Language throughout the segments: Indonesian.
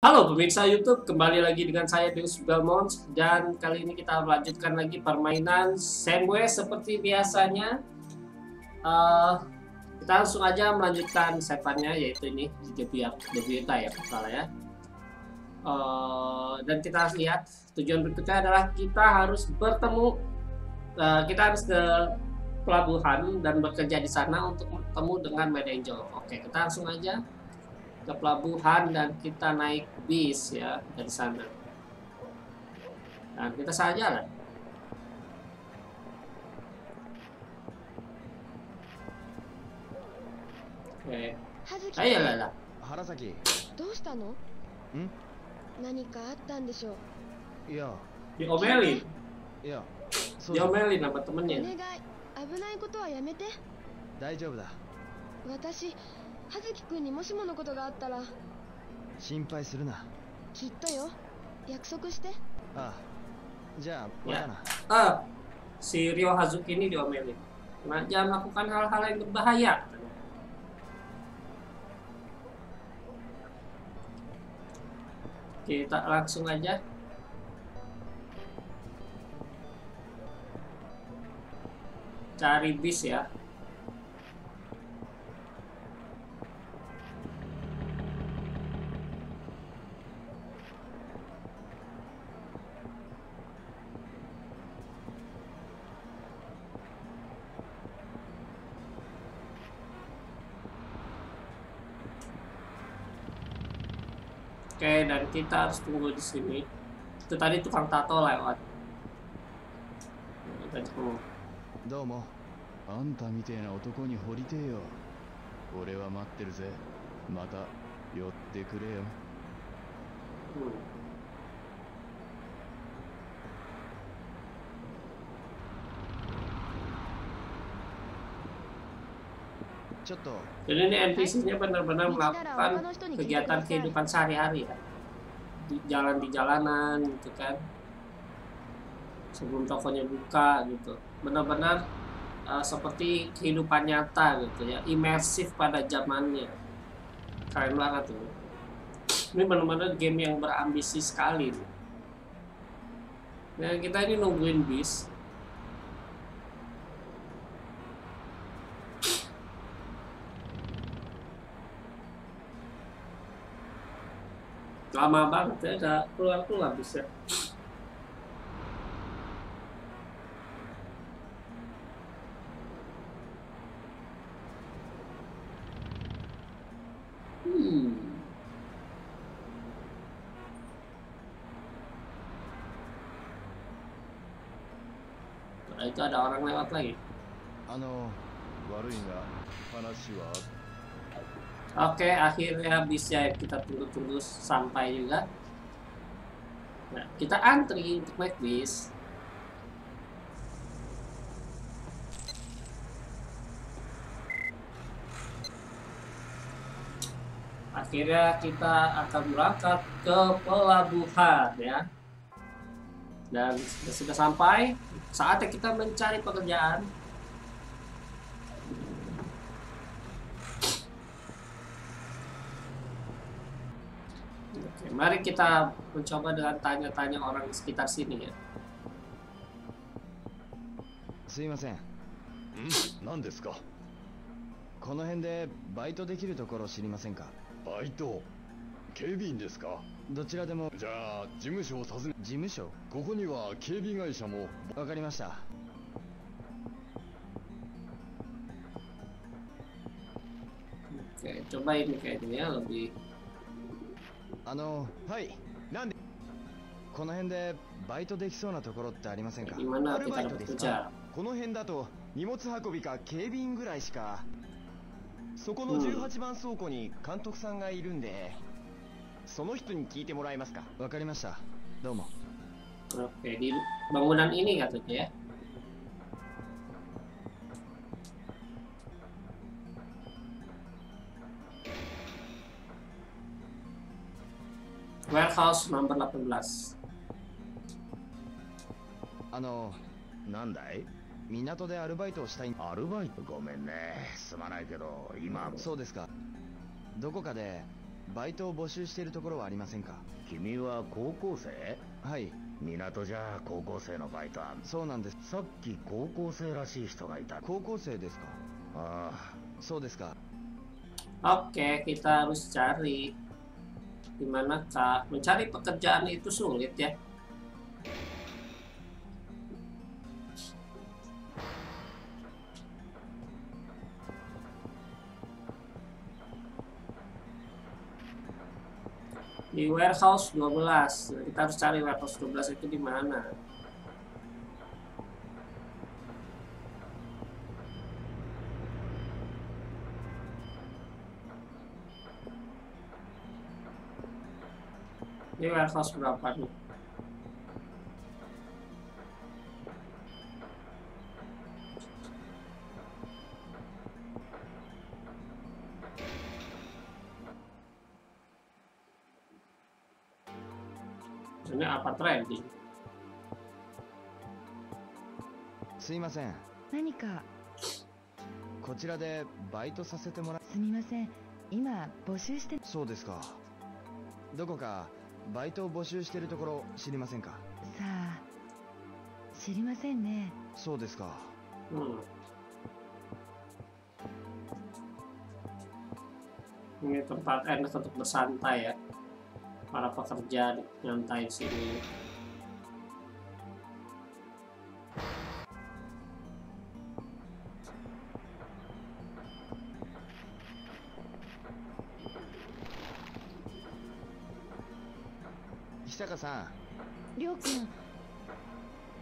Halo pemirsa YouTube, kembali lagi dengan saya Deus Belmont dan kali ini kita melanjutkan lagi permainan Samway seperti biasanya. Uh, kita langsung aja melanjutkan setannya yaitu ini di Debiuta ya, salah ya. Uh, dan kita lihat tujuan berikutnya adalah kita harus bertemu, uh, kita harus ke pelabuhan dan bekerja di sana untuk bertemu dengan Mad Angel. Oke, kita langsung aja ke pelabuhan dan kita naik bis ya dari sana. Dan kita saja lah. Oke. Ayo lah lah. 原崎どうしたのん何かあったんでしょういや Diomelin. いやそうだ Diomelin sama お temennya. 願い危ないことはやめて大丈夫だ私 葉月くんにもしものことがあったら心配するなきっとよ約束してああじゃあまたな Ah, si Ryo Hazuki ini diomelin. Nah, jangan melakukan hal-hal yang berbahaya. Kita langsung aja. Cari bis ya. Oke, dan kita harus tunggu di sini. Itu tadi tukang tato lewat. Kita tunggu. どうもあんたみてえな男に掘りてえよ俺は待ってるぜまた寄ってくれよ Hmm. ち Jadi ini NPC-nya benar-benar melakukan kegiatan kehidupan sehari-hari ya. Di jalan di jalanan gitu kan. Sebelum tokonya buka gitu. Benar-benar uh, seperti kehidupan nyata gitu ya, imersif pada zamannya. Keren banget tuh. Ini benar-benar game yang berambisi sekali. Nih. Nah, kita ini nungguin bis. lama banget ya udah keluar keluar bisa hmm. Nah, itu ada orang lewat lagi あの悪いが話は Oke, akhirnya bisa kita tunggu-tunggu sampai juga. Nah, kita antri untuk naik bis. Akhirnya kita akan berangkat ke pelabuhan ya. Dan sudah sampai, saatnya kita mencari pekerjaan. Oke, mari kita mencoba dengan tanya-tanya orang di sekitar sini ya. すいませんん何ですかこの辺でバイトできるところ知りませんかバイト警備員ですかどちらでもじゃあ事務所を訪ね事務所ここには警備会社もわかりました Oke, coba ini kayaknya lebih あのはい。なんでこの辺でバイトできそうなところってありませんか？アルバイトです.か？この辺だと荷物運びか警備員ぐらいしか。そこのうん。18番倉庫に監督さんがいるんで、その人に聞いてもらえますか？わかりました。どうも。Oke, di bangunan ini katanya ya. Warehouse nomor 18. あのなんだい？港でアルバイトをしたいアルバイト？ごめんね。すまないけど今そうですか。どこかでバイトを募集しているところはありませんか？君は高校生？はい。港じゃ高校生のバイトはそうなんです。さっき高校生らしい人がいた。高校生ですか？ああ。そうですか。Oke, kita harus cari di manakah mencari pekerjaan itu sulit ya. Di warehouse 12. Nah, kita harus cari warehouse 12 itu di mana. Ini apa trading? すいません。何か？こちらでバイトさせてもらすみません。今募集して。そうですか。どこかバイトを募集しているところ知りませんかさあ知りませんねそうですか Hmm. Ini tempat enak untuk bersantai ya. Para pekerja nyantai sini. 坂さん。りょうくん。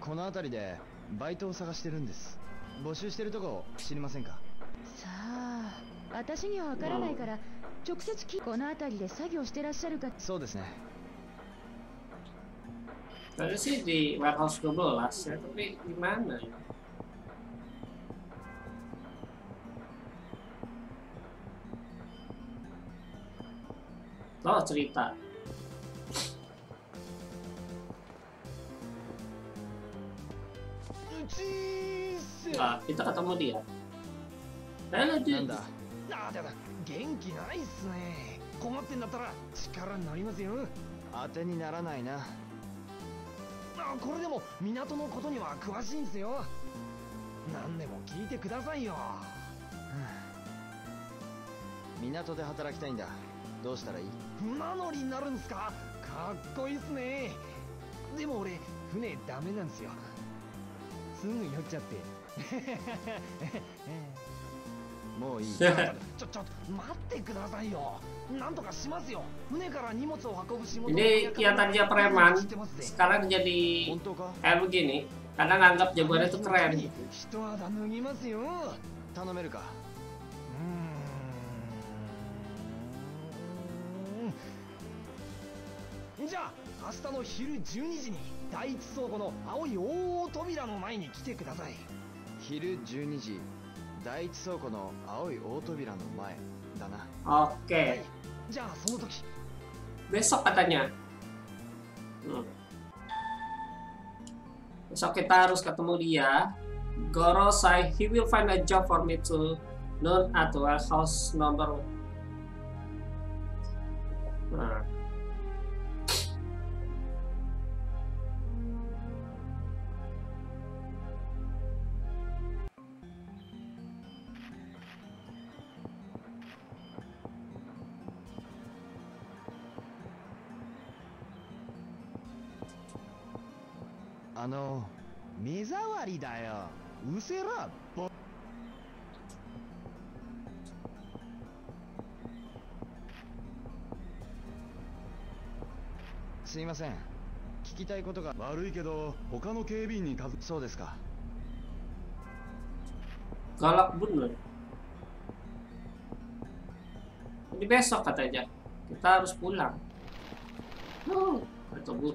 この辺りでバイトを探してるんです。募集してるとこ知りませんか？さあ私にはわからないから直接きこの辺りで作業してらっしゃるか。そうですね。Tadi sih di warehouse 12 ya, tapi di mana ya? Oh, cerita. Ah, kita ketemu dia. なん.だあだだ元気ないっすね困ってんだったら力になりますよ当てにならないなあこれでも港のことには詳しいんすよ何でも聞いてくださいよ港で働きたいんだどうしたらいい船乗りになるんすかかっこいいっすねでも俺船ダメなんすよすぐ酔っちゃってもういい。ちょちょちょ待ってくださいよ。なんとかしますよ。船から荷物を運ぶ仕事 Ini kelihatan dia preman, sekarang jadi kayak begini. Karena nganggap jagoannya itu 脱ぎますよ。頼めるか？うーん。じゃあ明日の昼12時に第一倉庫の青い大扉の前に来てください昼12時第一倉庫の青い大扉の前だな Oke. じゃあその時 Besok katanya. Hmm. Besok kita harus ketemu dia. Goro say he will find a job for me to noon at warehouse number. あの目障りだようせらぼすいません聞きたいことが悪いけど他の警備員に尋そうですか Galak bener. Jadi besok katanya. Kita harus pulang. Oh, atau bu.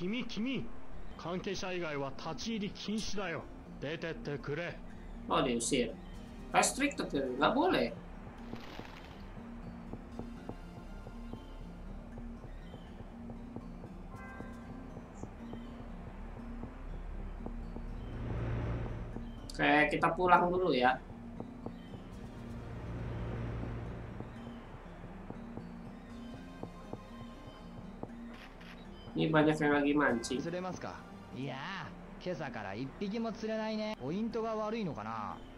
君君関係者以外は立ち入り禁止だよ出てってくれ Oh, diusir. Restricted ya, nggak boleh. kita pulang dulu ya. Ini banyak yang lagi mancing. 釣れますか？いやー今朝から一匹も釣れないね。ポイントが悪いのかな「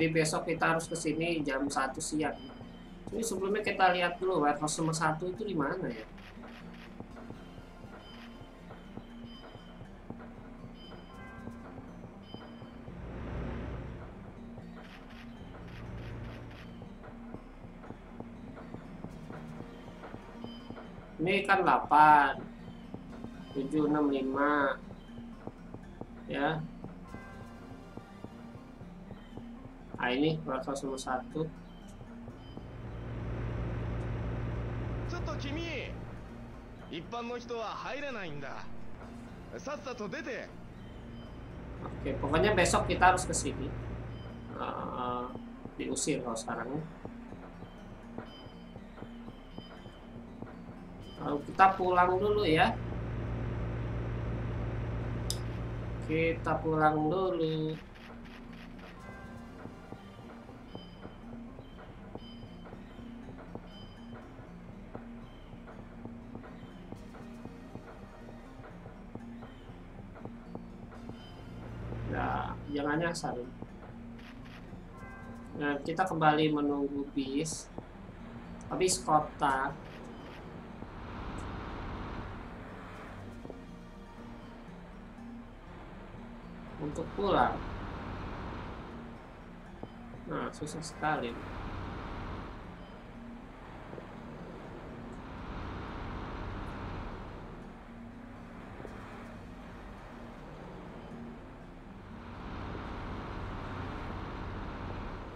Jadi besok kita harus ke sini jam 1 siang. Ini sebelumnya kita lihat dulu warehouse nomor 1 itu di mana ya? Ini kan 8 765 ya nah ini level semua satu Oke, pokoknya besok kita harus ke sini. Uh, diusir kalau sekarang. Lalu kita pulang dulu ya. Kita pulang dulu. Jangan nyasar. Nah, kita kembali menunggu bis. Bis kota. Untuk pulang. Nah, susah sekali.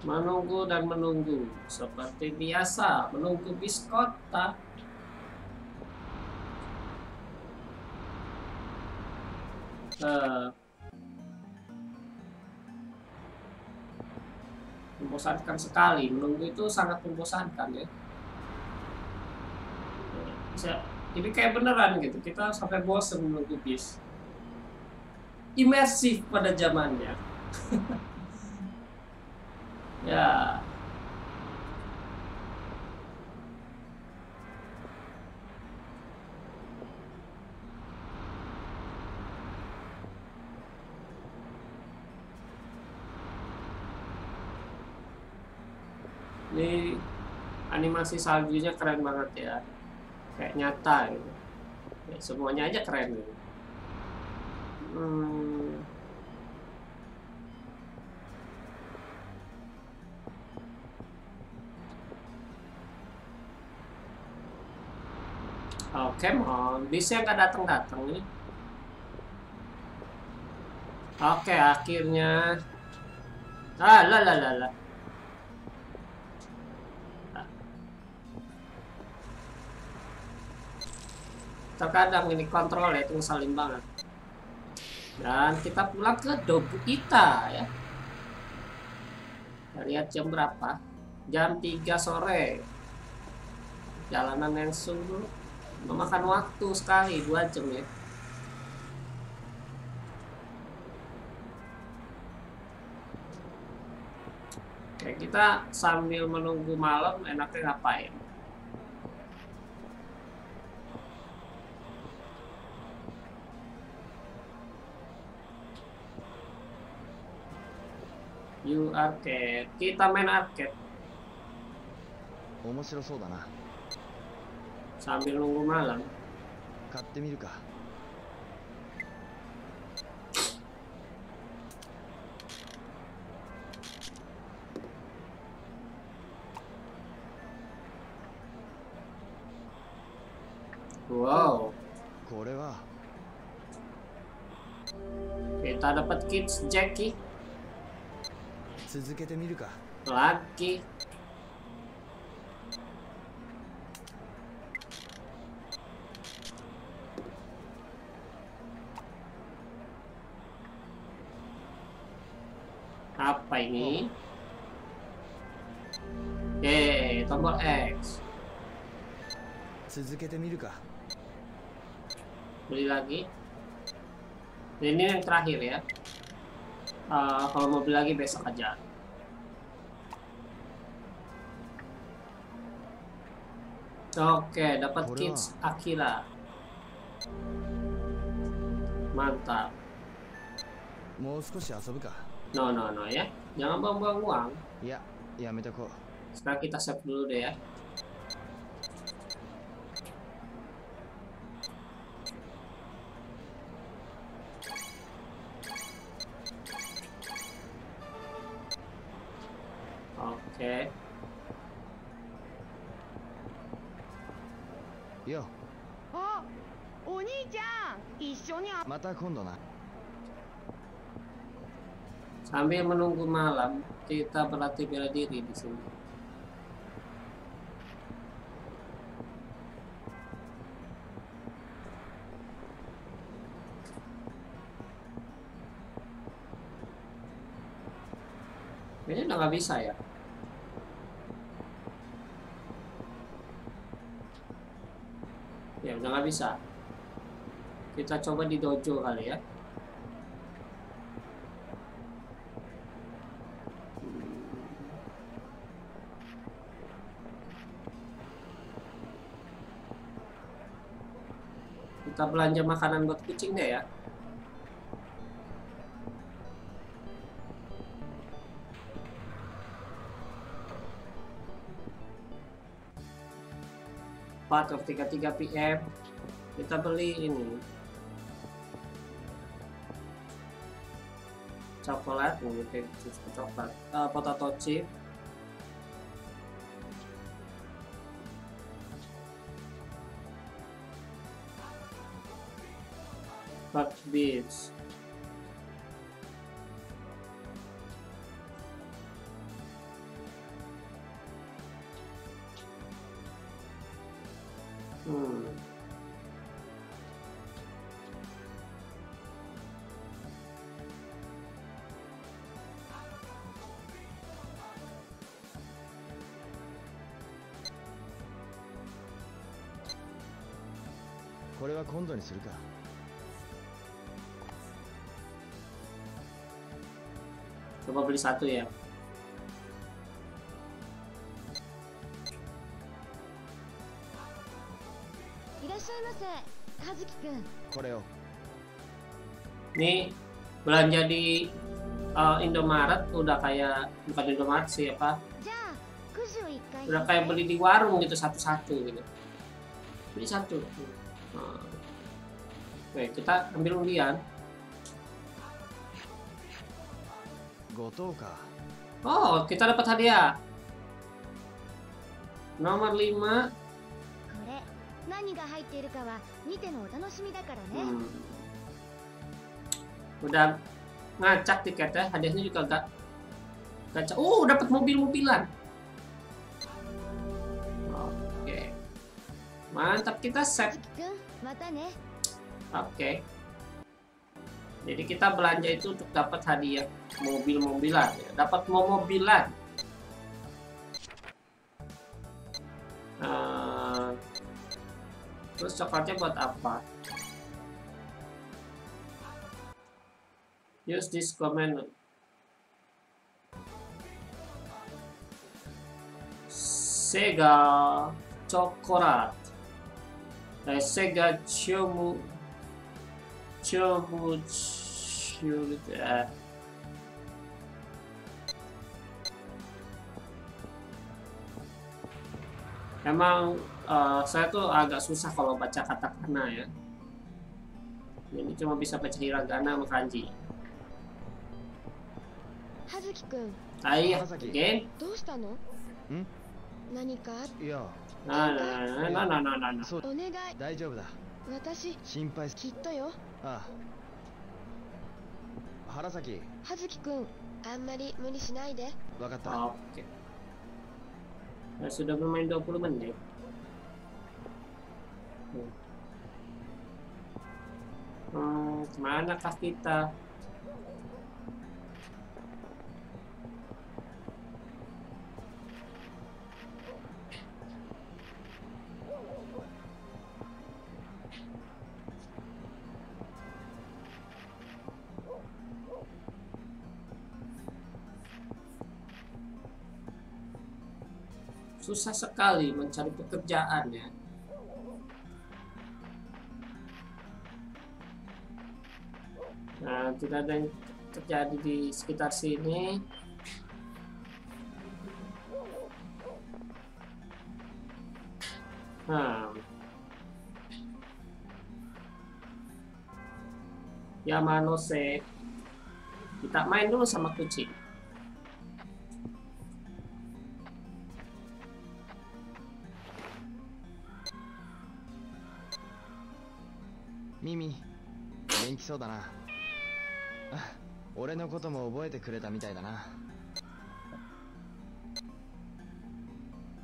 Menunggu dan menunggu. Seperti biasa menunggu bis kota. Eh, membosankan sekali. Menunggu itu sangat membosankan ya. Ini kayak beneran gitu. Kita sampai bosan menunggu bis. Imersif pada zamannya Ya. Ini animasi saljunya keren banget ya. Kayak nyata gitu. Ya, semuanya aja keren gitu. Hmm. Oh, come on. Nggak datang-datang nih. Oke, akhirnya. Ah, lah, lah, lah, lah. Terkadang ini kontrol ya, itu ngesalin banget. Dan kita pulang ke Dobu Ita ya. Kita lihat jam berapa? Jam 3 sore. Jalanan yang sungguh memakan waktu sekali dua jam ya Oke, kita sambil menunggu malam enaknya ngapain? You arcade. Kita main arcade 面白そうだな sambil nunggu malam. Wow. Kita dapat kids Jackie. Lucky. 続けてみるか Beli lagi. Ini yang terakhir ya. Eh, kalau mau beli lagi besok aja. Oke, dapat Udah. kits Akira. Mantap. もう少し遊ぶか No, no, no ya. Jangan buang-buang uang. いややめとこう Sekarang kita save dulu deh ya. Sambil menunggu malam, kita berlatih bela diri di sini. Kayaknya udah nggak bisa ya. Ya udah nggak bisa. Kita coba di dojo kali ya. Kita belanja makanan buat kucing deh ya. Part of 33 PM kita beli ini coklat ini kayak chips coklat. Eh, potato chip. Hot beats するか Coba beli satu ya.いらっしゃいませ和樹くん」これを Nih belanja di uh, Indomaret udah kayak bukan Indomaret sih apa? じゃあくじを一回 Udah kayak beli di warung gitu satu-satu gitu. Beli satu. Nah. Oke, kita ambil undian. Oh, kita dapat hadiah. Nomor 5. Hmm. Udah ngacak tiketnya, hadiahnya juga enggak ngacak. Oh, dapat mobil-mobilan. Oke. Mantap kita set. Oke. Okay. Jadi kita belanja itu untuk dapat hadiah mobil-mobilan, ya. Dapat dapat mobilan. Uh, eh, terus coklatnya buat apa? Use this command. Sega coklat. Eh, Sega Chomu Chomu Chomu eh. Emang eh, saya tuh agak susah kalau baca katakana ya. Jadi cuma bisa baca hiragana sama kanji. 葉月くん Ay, Masaki. again. どうしたのん何かあっいや Nah, nah, nah, nah, nah, nah, nah. そうお願い大丈夫だ私心配すきっとよ ああ。原崎。葉月くんあんまり無理しないで。わかった。あ,あ、オッケーうん。うーん、まだかすいた。Susah sekali mencari pekerjaan ya. Nah, tidak ada yang terjadi di sekitar sini. Nah. Yamanose. Kita main dulu sama kucing. 元気そうだな俺のことも覚えてくれたみたいだな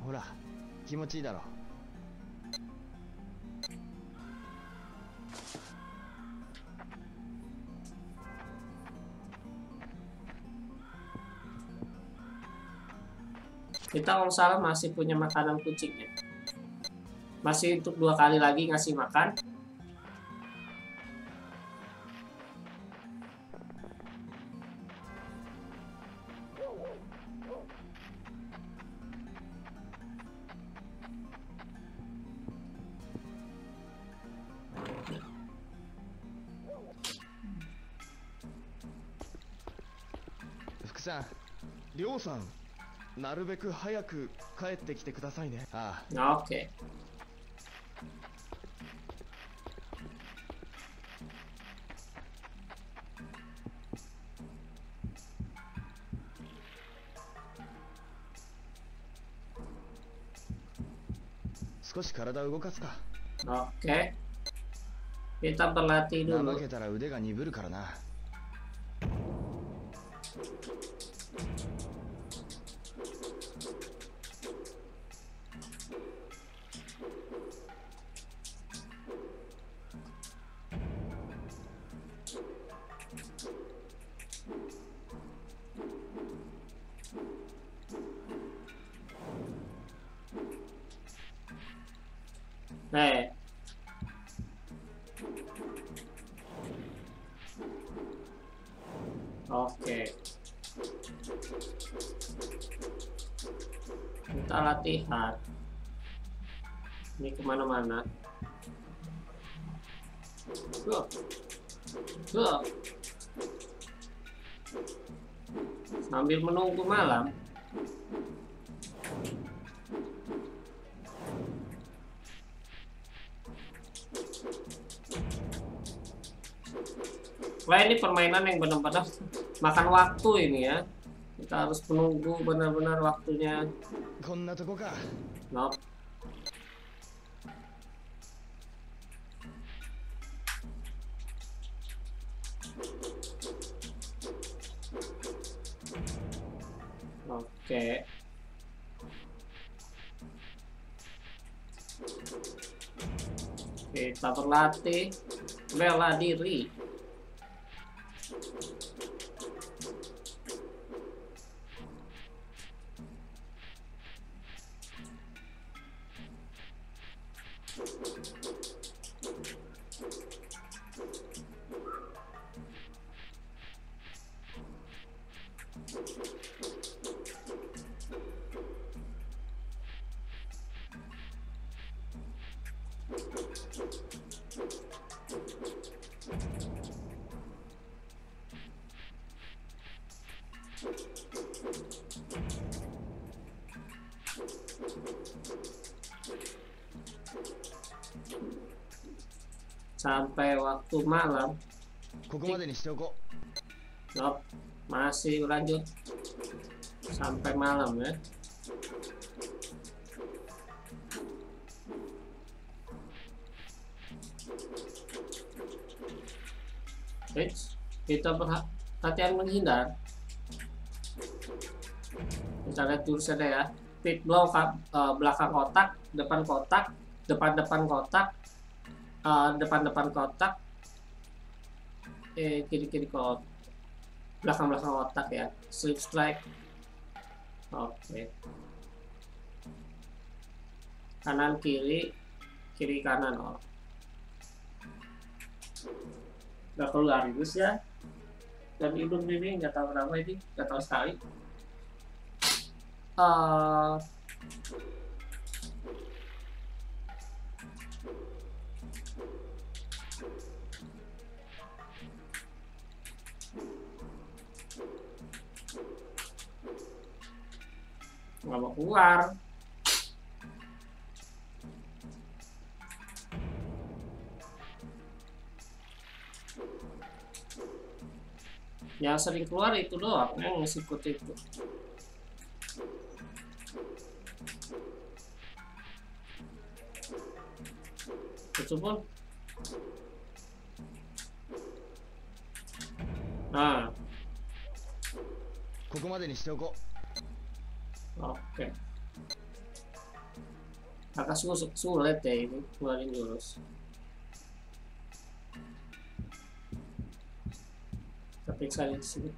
ほら気持ちいいだろ「Kita kalau salah masih punya makanan kucing ya. Masih untuk dua kali lagi ngasih makan. 福さんりょうさんなるべく早く帰ってきてくださいね。あ.あ。少体動かすか。オッケー。ベタバラティル。怠けたら腕が鈍るからな。wah ini permainan yang benar-benar makan waktu ini ya kita harus menunggu benar-benar waktunya nope. oke okay. kita berlatih bela diri waktu malam. Nop, masih lanjut. Sampai malam ya. Eits, kita perhatian menghindar. Kita lihat tulisannya ya. Pit blow uh, belakang kotak depan kotak depan depan kotak eh, depan depan kotak eh kiri kiri kotak belakang belakang kotak ya. Slip strike. Oke. Kanan kiri. Kiri kanan oh. Nggak keluar harus ya. Dan hidung ini nggak tahu kenapa ini nggak tahu sekali. Uh, nggak mau keluar yang sering keluar itu doang yang ikut itu itu pun nah ここまでにしておこ Oke. Agak sulit, sulit ya ini keluarin jurus. Periksa di sini.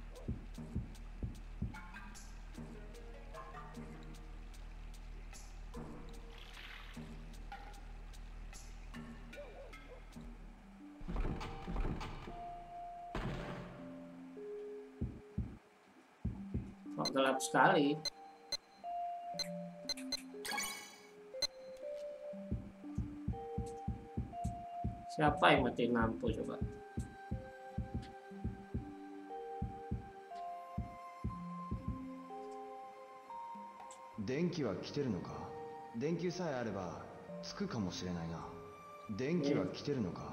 Oh, gelap sekali. Siapa yang mati lampu coba? 電気は来てるのか電球さえあればつくか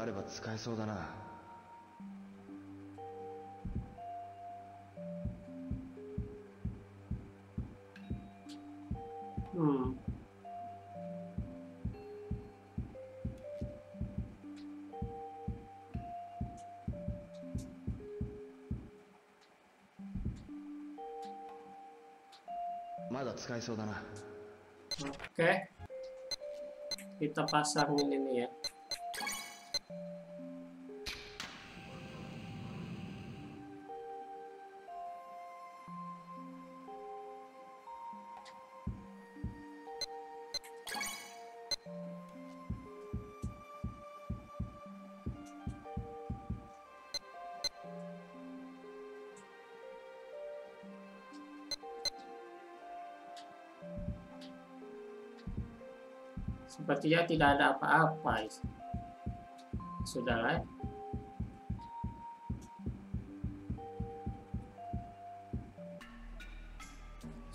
があれば使えそうだな使いそうだな。ケー。kita sepertinya tidak ada apa-apa sudahlah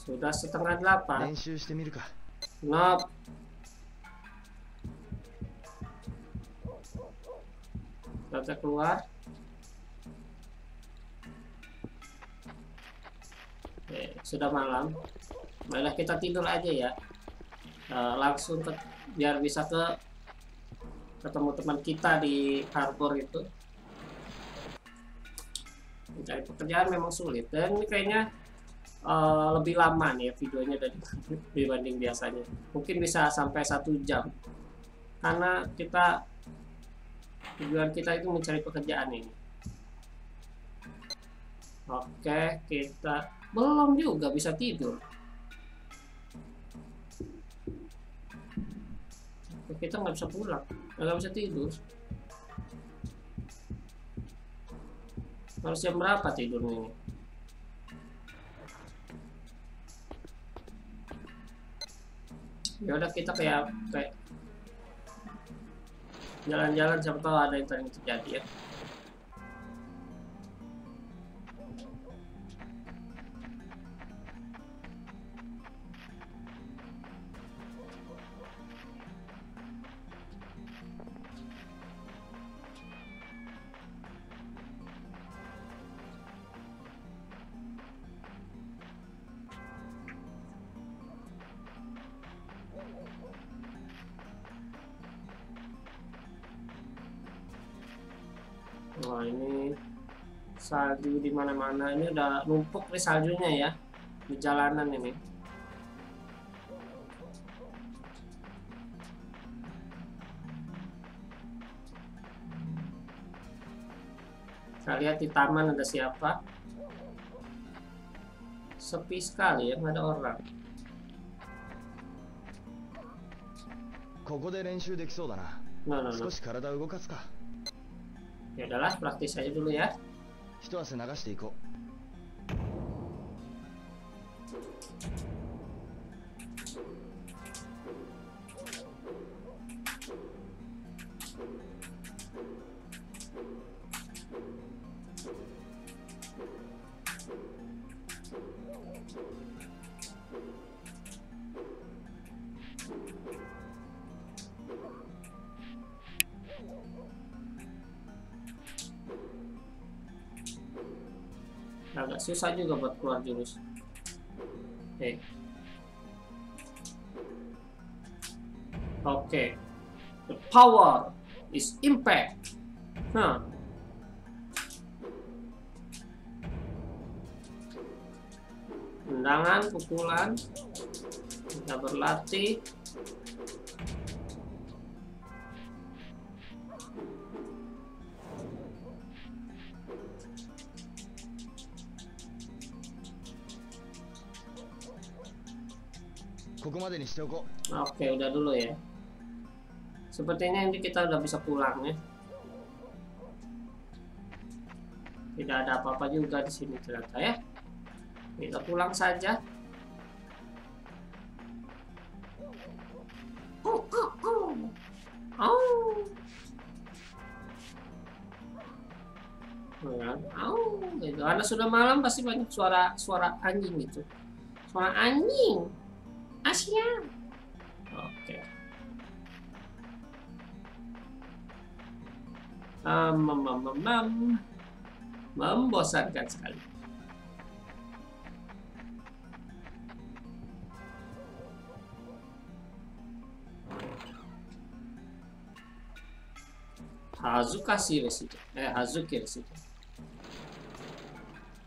sudah setengah delapan. nope kita keluar Oke, sudah malam. Baiklah kita tidur aja ya. Uh, langsung ke biar bisa ke ketemu teman kita di harbor itu. Mencari pekerjaan memang sulit dan ini kayaknya eh, lebih lama nih ya videonya dari dibanding biasanya. Mungkin bisa sampai satu jam karena kita tujuan kita itu mencari pekerjaan ini. Oke, kita belum juga bisa tidur. Kita nggak bisa pulang, nggak bisa tidur. Harus jam berapa tidurnya ini? Ya udah kita kayak kayak jalan-jalan siapa tahu ada yang terjadi ya. Wah ini salju di mana-mana. Ini udah numpuk nih saljunya ya di jalanan ini. Kita lihat di taman ada siapa. Sepi sekali ya, nggak ada orang. ここで練習できそうだな No, no, no. 少し体を動かすか Ya udahlah, praktis aja dulu ya. 一汗流していこ agak susah juga buat keluar jurus. Oke. Oke. The power is impact. Nah tendangan pukulan. Kita berlatih ここまでにしておこ Oke, udah dulu ya. Sepertinya ini kita udah bisa pulang ya. Tidak ada apa-apa juga di sini ternyata ya. Kita pulang saja. Oh, oh, oh. Oh. Ya, au, gitu. Karena sudah malam pasti banyak suara suara anjing gitu. Suara anjing. Asia. Oke. Um, mem, mem, mem, mem. Membosankan sekali. Hazukasi Residen. Eh, Hazuki Residen.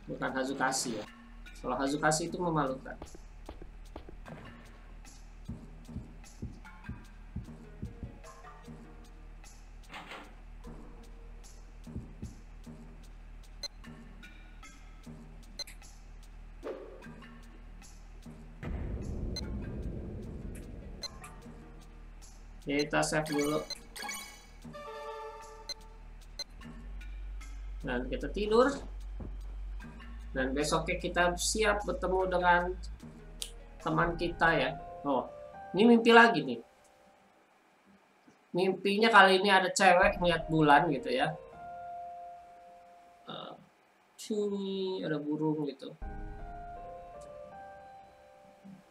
Bukan Hazukasi ya. Kalau Hazukasi itu memalukan. Kita save dulu. Dan kita tidur. Dan besoknya kita siap bertemu dengan teman kita ya. Oh ini mimpi lagi nih. Mimpinya kali ini ada cewek ngeliat bulan gitu ya. Uh, sini ada burung gitu.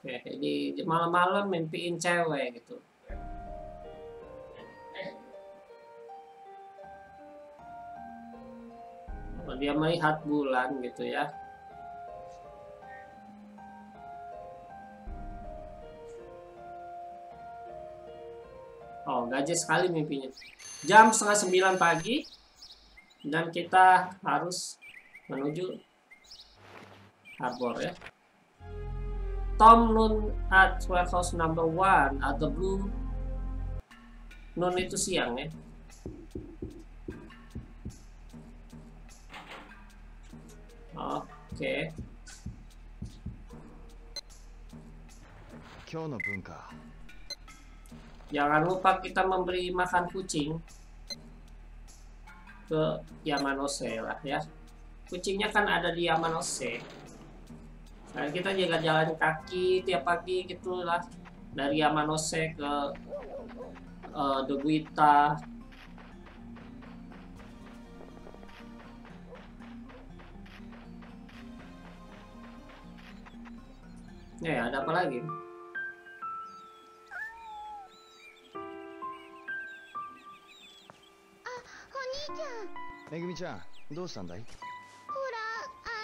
Oke jadi malam-malam mimpiin cewek gitu dia melihat bulan gitu ya. Oh, gaje sekali mimpinya. Jam setengah sembilan pagi dan kita harus menuju harbor ya. Tom Noon at warehouse number one at the blue. Noon itu siang ya. Oke. 今日の文化 Jangan lupa kita memberi makan kucing ke Yamanose lah ya. Kucingnya kan ada di Yamanose. Nah, kita jaga jalan kaki tiap pagi gitulah dari Yamanose ke uh, Dobuita. Ya, ada apa lagi? お兄ちゃんめぐみちゃんどうしたんだいほら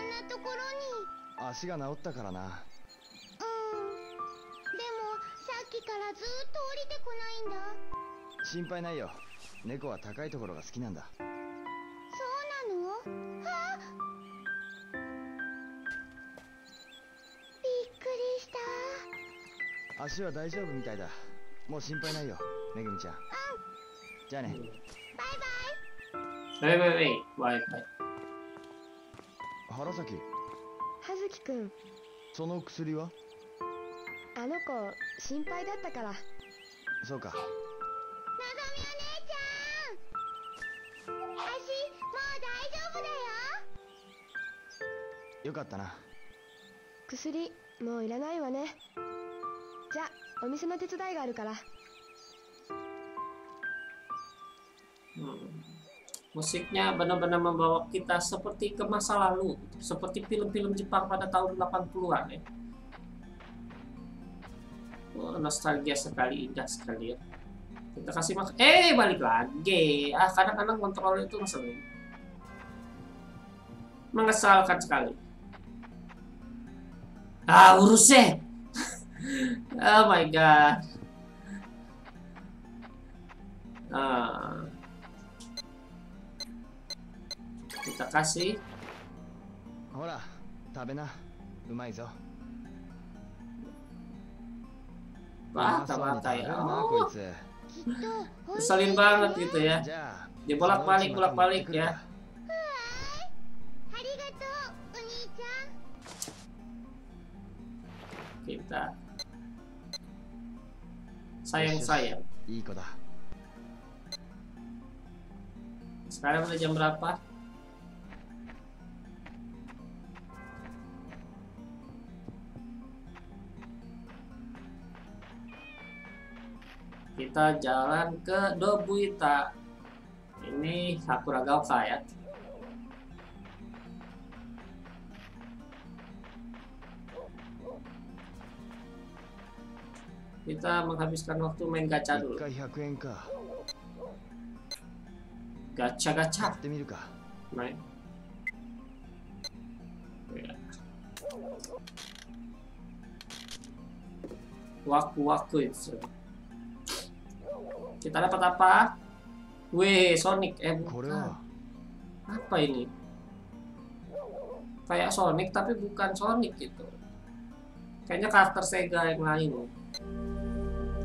あんなところに足が治ったからなうんでもさっきからずーっと降りてこないんだ心配ないよ猫は高いところが好きなんだそうび足は大丈夫みたいだ。もう心配ないよめぐみちゃん。じゃあね。Wait, wait, wait. Wait, wait. 原崎。葉月くんその薬は？あの子心配だったから。そうか。のぞみお姉ちゃん。足もう大丈夫だよ。よかったな。薬もういらないわねじゃあお店の手伝いがあるから Hmm. Musiknya benar-benar membawa kita seperti ke masa lalu, seperti film-film Jepang pada tahun 80-an ya. Oh, nostalgia sekali, indah sekali ya. Kita kasih makan. Eh, balik lagi. Ah, kadang-kadang kontrol itu ngeselin. Mengesalkan sekali. Ah, urusnya. oh my god. Uh, kita kasih. Hola, tabe na. Umai zo. Bata bata ya. Oh. Banget gitu ya. Dia bolak balik bolak balik ya. Kita sayang-sayang. Iya, Sekarang udah jam berapa? Kita jalan ke Dobuita. Ini Sakura Gaoka ya. Kita menghabiskan waktu main gacha dulu. Gacha-gacha. Naik. Ya. Waku-waku itu. Kita dapat apa? Weh, Sonic. Eh, bukan. Apa ini? Kayak Sonic tapi bukan Sonic gitu. Kayaknya karakter Sega yang lain.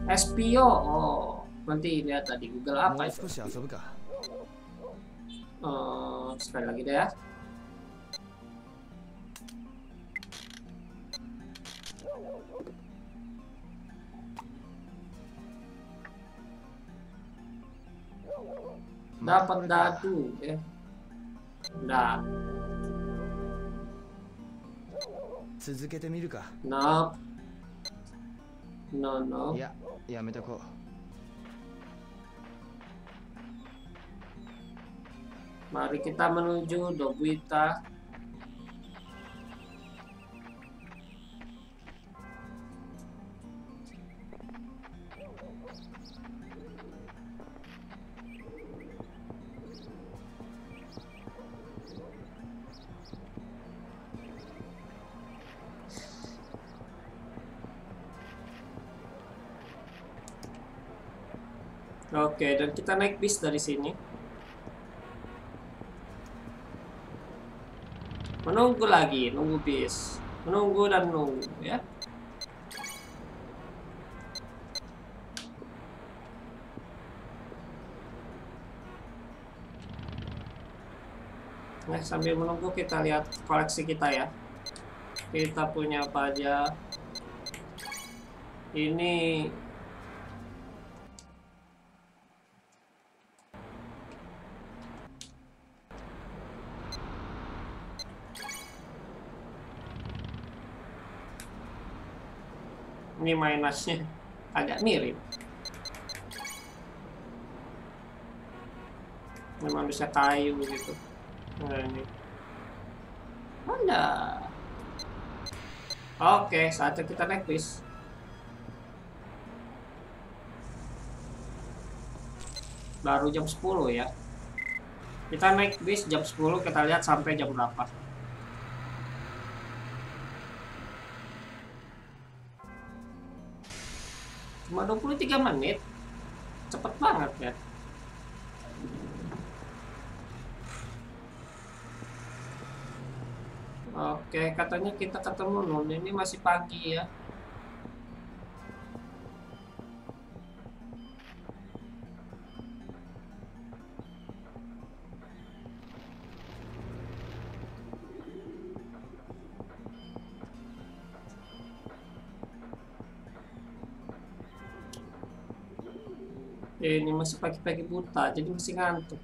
Espio. Oh, nanti lihat tadi Google も apa う itu. 少し遊ぶか Eh, sekali lagi deh ya. Dapat dadu ya. Nah, 続けてみるか no. No, no. いややめとこ Mari kita menuju Dobuita. Oke, dan kita naik bis dari sini. Menunggu lagi, nunggu bis. Menunggu dan nunggu ya. Nah, sambil menunggu kita lihat koleksi kita ya. Kita punya apa aja. Ini ini minusnya agak mirip. Memang bisa kayu gitu. Nah, ini. Ada. Oke, saatnya kita bis. Baru jam 10 ya. Kita naik bis jam 10, kita lihat sampai jam berapa. cuma 23 menit cepet banget ya Oke, katanya kita ketemu Nun. Ini masih pagi ya. Ini masih pagi-pagi buta, jadi masih ngantuk.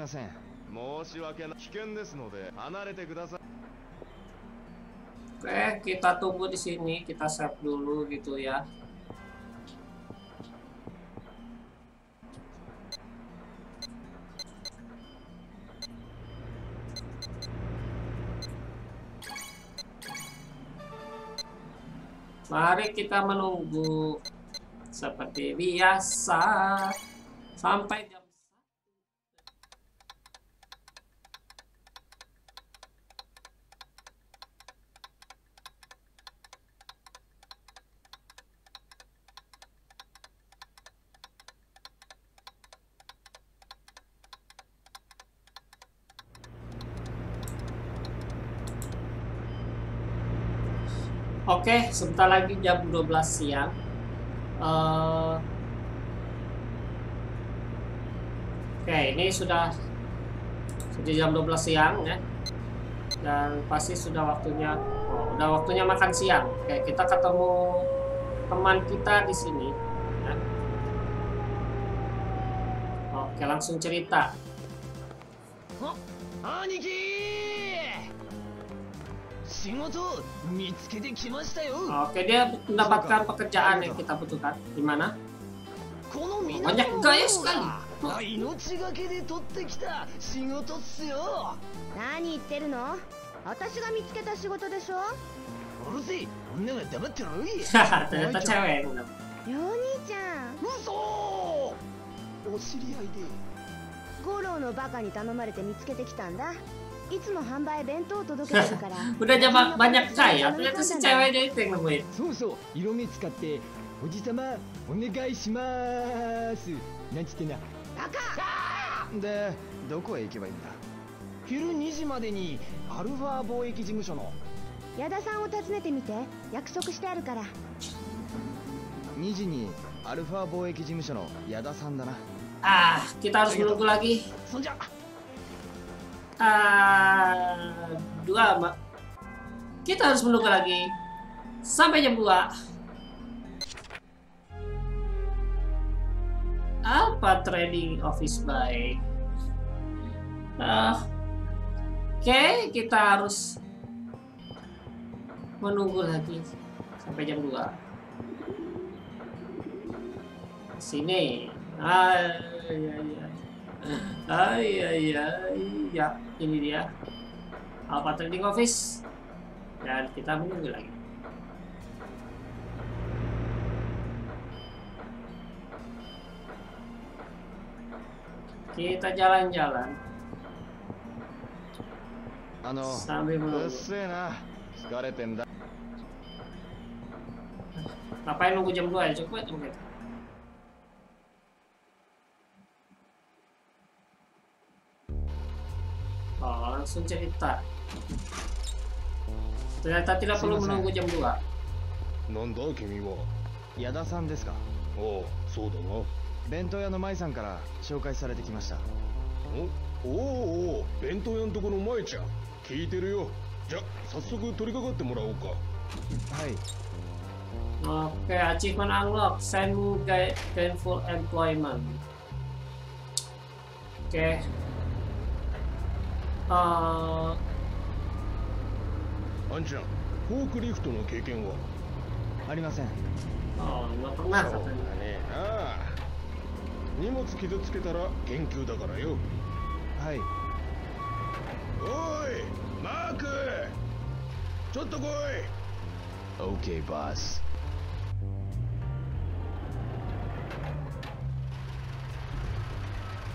ません申し訳ない危険ですので離れてください Oke, kita tunggu di sini, kita save dulu gitu ya. Mari kita menunggu seperti biasa sampai Oke, sebentar lagi jam 12 siang. Uh, Oke, ini sudah sudah jam 12 siang ya. Dan pasti sudah waktunya oh, udah waktunya makan siang. Oke, kita ketemu teman kita di sini. Ya. Oke, langsung cerita. Oh, aniki! shimoto. 見つけてきましたよ。Oke, dia mendapatkan pekerjaan yang kita butuhkan. Di mana? この港 Banyak の gaya 方 sekali. が命がけで取ってきた仕事っすよ。何言ってるの？私が見つけた仕事でしょ？うるせえ女が黙ってろい。Ternyata cewek yang dapat. りょう兄ちゃん。嘘。お知り合いで。五郎のバカに頼まれて見つけてきたんだいつも販売弁当を届けてるから Udah jam banyak kaya, ternyata si ceweknya itu yang nemuin. そうそう色目使っておじさまお願いします。なんつってなバカでどこへ行けばいいんだ。昼2時までにアルファ貿易事務所の。矢田さんを訪ねてみて。約束してあるから。2時にアルファ貿易事務所の矢田さんだな。Ah, kita harus menunggu lagi. そんじゃ Ah, dua, Mbak. Kita harus menunggu lagi sampai jam 2. Apa trading office buy? Ah, Oke, kita harus menunggu lagi sampai jam 2. Sini. Ay, ay, ay. Ay, ay, ay. Ya, ini dia. Alpha Trading Office. Dan kita menunggu lagi. Kita jalan-jalan. Sambil menunggu. ngapain nunggu jam 2 ya cukup aja. mungkin Oh, langsung cerita. Ternyata tidak perlu menunggu jam 2. なんだ君は矢田さんですかおうそうだな弁当屋の舞さんから紹介されてきましたおおうおう弁当屋のとこの舞ちゃん聞いてるよじゃ早速取り掛かってもらおうかはい Oke, achievement unlock. Send gainful employment. Oke. Eh, あんちゃんフォークリフトの経験は？ありません。oh, nggak pernah そうだ.ね。ああ荷物傷つけたら研究だからよ。はい。おいマーク。ちょっと来い。OK バス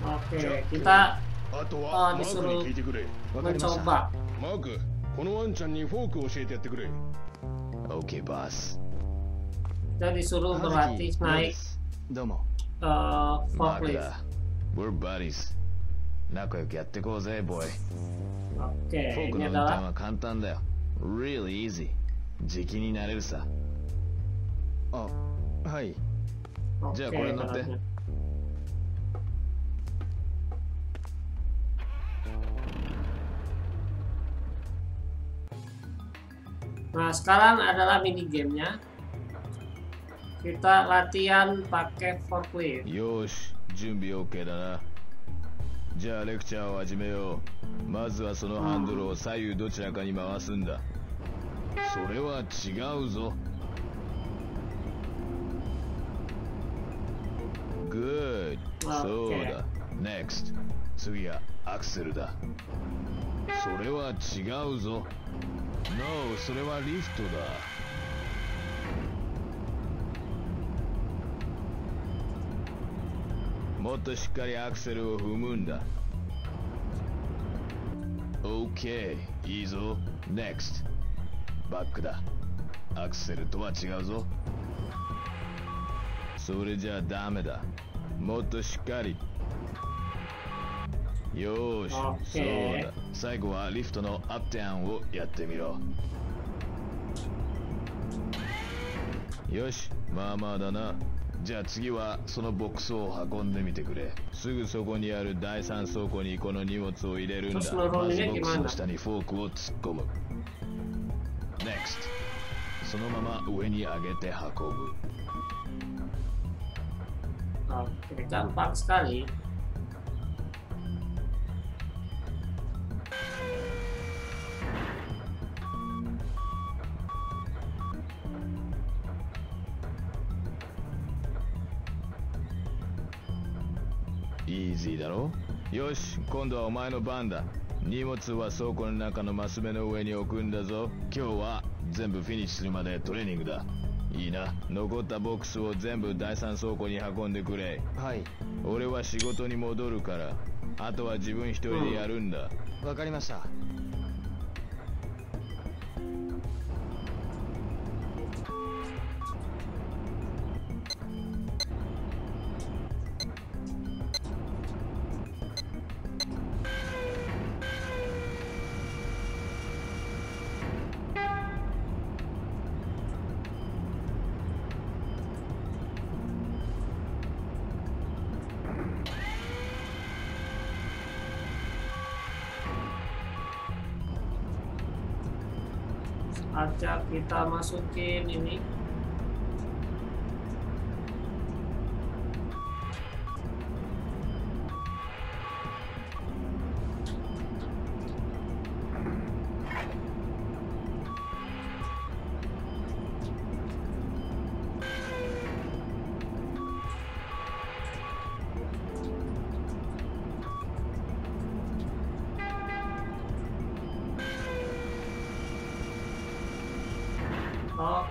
Oke, じゃあ kita あとはマークに聞いてくれ。わかりました。マーク、このワンちゃんにフォークを教えてやってくれ。オーケーバース。誰そろそろ待っていない。どうも。あー、フォークです。We're buddies. 仲良くやってこうぜ、ボイ。Okay. フォークの運転は簡単だよ。Really easy. 時期になれるさ。あ、はい。Okay. じゃあこれ乗って。Okay. Nah, sekarang adalah mini gamenya. Kita latihan pakai forklift. よーし準備 OK だなじゃあレクチャーを始めようまずはそのハンドルを左右どちらかに回すんだそれは違うぞグッドそうだ NEXT. 次はアクセルだそれは違うぞ NO それはリフトだ。もっとしっかりアクセルを踏むんだ。OK いいぞ。NEXT バックだ。アクセルとは違うぞ。それじゃダメだ。もっとしっかり。よーしそうだ。最後はリフトのアップダウンをやってみろ。よしまあまあだな。じゃあ次はそのボックスを運んでみてくれ。すぐそこにある第三倉庫にこの荷物を入れるんだ。まずボックス?の下にフォークを突っ込む。NEXT そのまま上に上げて運ぶ。gampang sekali. よし今度はお前の番だ。荷物は倉庫の中のマス目の上に置くんだぞ。今日は全部フィニッシュするまでトレーニングだ。いいな。残ったボックスを全部第三倉庫に運んでくれ。はい。俺は仕事に戻るから。あとは自分一人でやるんだ、わかりました kita masukin ini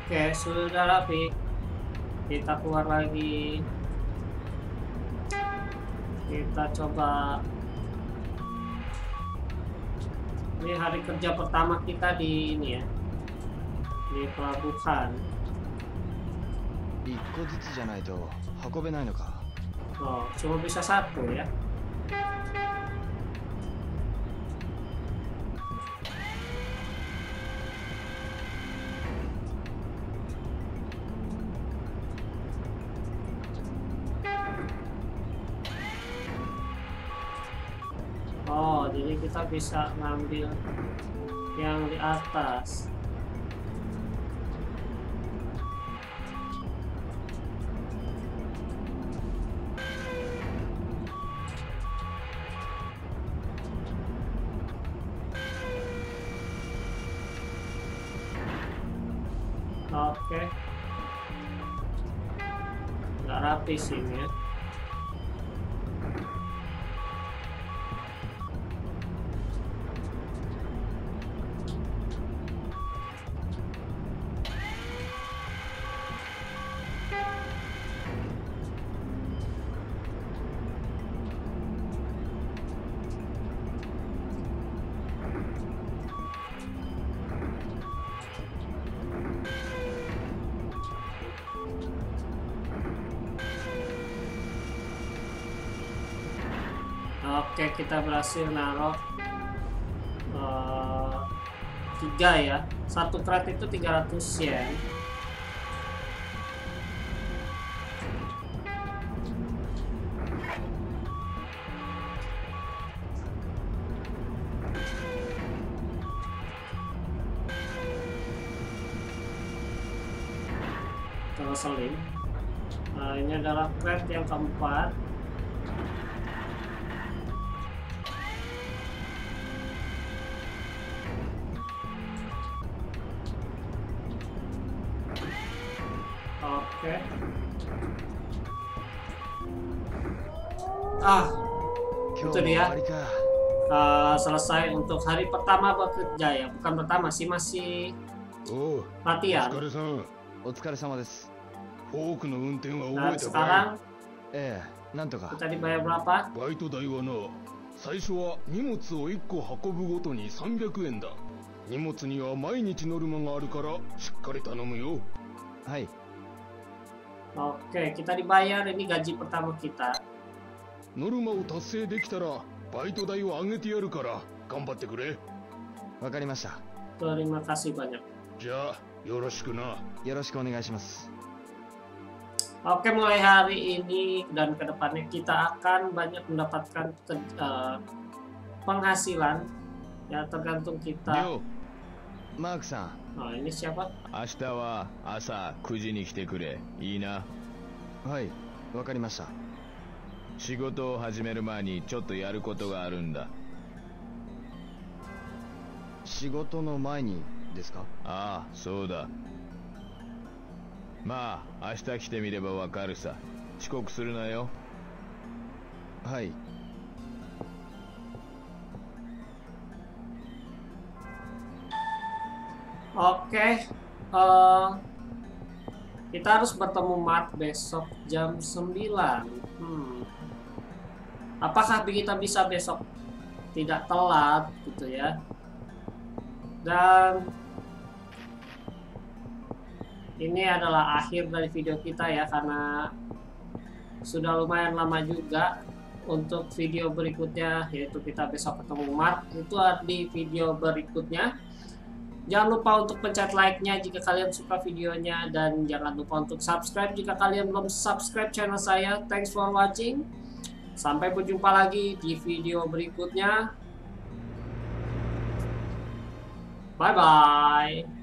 Oke, sudah rapi. Kita keluar lagi. Kita coba. Ini hari kerja pertama kita di ini ya. Di pelabuhan. Oh, cuma bisa satu ya. Kita bisa ngambil yang di atas. Oke. Nggak rapi sih Oke, kita berhasil naruh eh, tiga ya. Satu crate itu 300 yen. Terus. Nah, ini adalah crate yang keempat. selesai untuk hari pertama bekerja ya. Bukan pertama sih, masih おうお latihan. 疲れさんお疲れ様ですフォークの運転は Dan 覚えたか sekarang ええなんとか kita dibayar berapa? バイト代はな最初は荷物を1個運ぶごとに300円だ荷物には毎日ノルマがあるからしっかり頼むよはい Oke, kita dibayar ini gaji pertama kita. ノルマを達成できたら バイト代を上げてやるから頑張ってくれわかりました Terima kasih banyak. じゃあよろしくなよろしくお願いします Oke, mulai hari ini dan kedepannya kita akan banyak mendapatkan ke- eh, penghasilan ya tergantung り kita. ょうマークさん Nah, ini siapa? 明日は朝9時に来てくれいいなはいわかりました 仕事を始める前にちょっとやることがあるんだ。仕事の前にですか？ああそうだ。まあ明日来てみればわかるさ。遅刻するなよ。はい。Oke, eh, kita harus bertemu Mart besok jam 9. Hmm. Apakah kita bisa besok tidak telat gitu ya? Dan ini adalah akhir dari video kita ya karena sudah lumayan lama juga untuk video berikutnya yaitu kita besok ketemu Mart itu di video berikutnya. Jangan lupa untuk pencet like-nya jika kalian suka videonya dan jangan lupa untuk subscribe jika kalian belum subscribe channel saya. Thanks for watching. Sampai berjumpa lagi di video berikutnya. Bye bye.